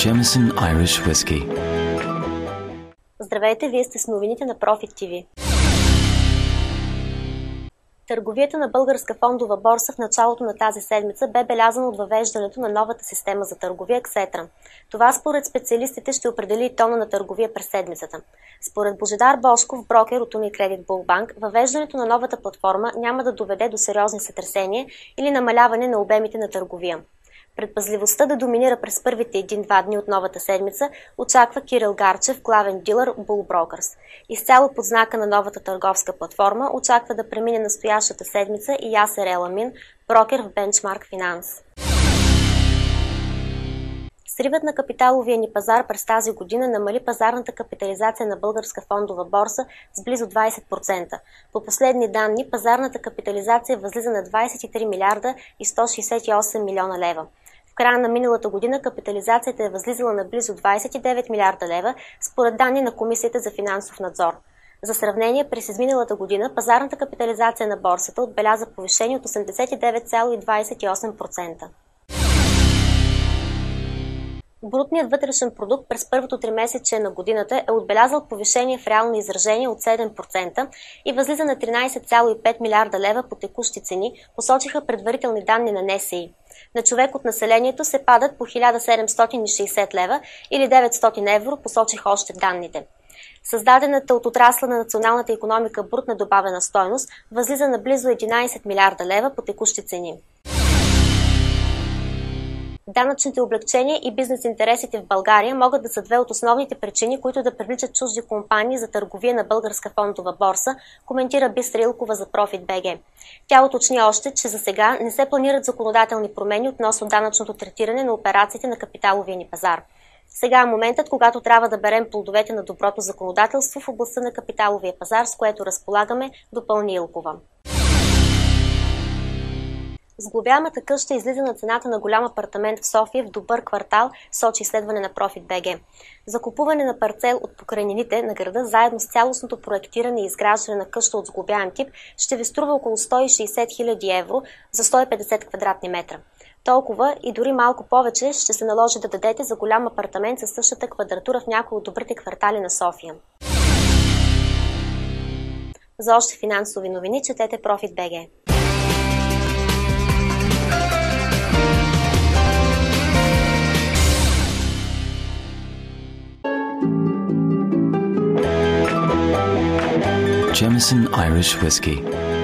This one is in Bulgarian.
Jameson Irish Whiskey. Здравейте, вие сте с новините на Profit TV. Търговията на Българска фондова борса в началото на тази седмица бе белязана от въвеждането на новата система за търговия Ксетра. Това според специалистите ще определи и тона на търговия през седмицата. Според Божедар Бошков, брокер от Unicredit Bullbank, въвеждането на новата платформа няма да доведе до сериозни сътресения или намаляване на обемите на търговия. Предпазливостта да доминира през първите един-два дни от новата седмица очаква Кирил Гарчев, главен дилър Bull Brokers. Изцяло под знака на новата търговска платформа очаква да премине настоящата седмица и Ясер Еламин, брокер в Benchmark Finance. Сривът на капиталовия ни пазар през тази година намали пазарната капитализация на българска фондова борса с близо 20%. По последни данни, пазарната капитализация възлиза на 23 милиарда и 168 милиона лева. В края на миналата година капитализацията е възлизала на близо 29 милиарда лева, според данни на Комисията за финансов надзор. За сравнение, през изминалата година пазарната капитализация на борсата отбеляза повишение от 89,28%. Брутният вътрешен продукт през първото три месече на годината е отбелязал повишение в реално изражение от 7% и възлиза на 13,5 милиарда лева по текущи цени, посочиха предварителни данни на НСИ. На човек от населението се падат по 1760 лева или 900 евро, посочиха още данните. Създадената от отрасла на националната економика брутна добавена стойност възлиза на близо 11 милиарда лева по текущи цени. Данъчните облегчения и бизнес интересите в България могат да са две от основните причини, които да привличат чужди компании за търговия на българска фондова борса, коментира Бистра Илкова за Profit BG. Тя уточни още, че за сега не се планират законодателни промени относно данъчното третиране на операциите на капиталовия ни пазар. Сега е моментът, когато трябва да берем плодовете на доброто законодателство в областта на капиталовия пазар, с което разполагаме, допълни Илкова. Сглобяемата къща излиза на цената на голям апартамент в София в добър квартал, сочи изследване на Profit BG. За купуване на парцел от покрайнините на града, заедно с цялостното проектиране и изграждане на къща от сглобяем тип, ще ви струва около 160 000 евро за 150 квадратни метра. Толкова и дори малко повече ще се наложи да дадете за голям апартамент със същата квадратура в някои от добрите квартали на София. За още финансови новини четете Profit Jameson Irish Whiskey.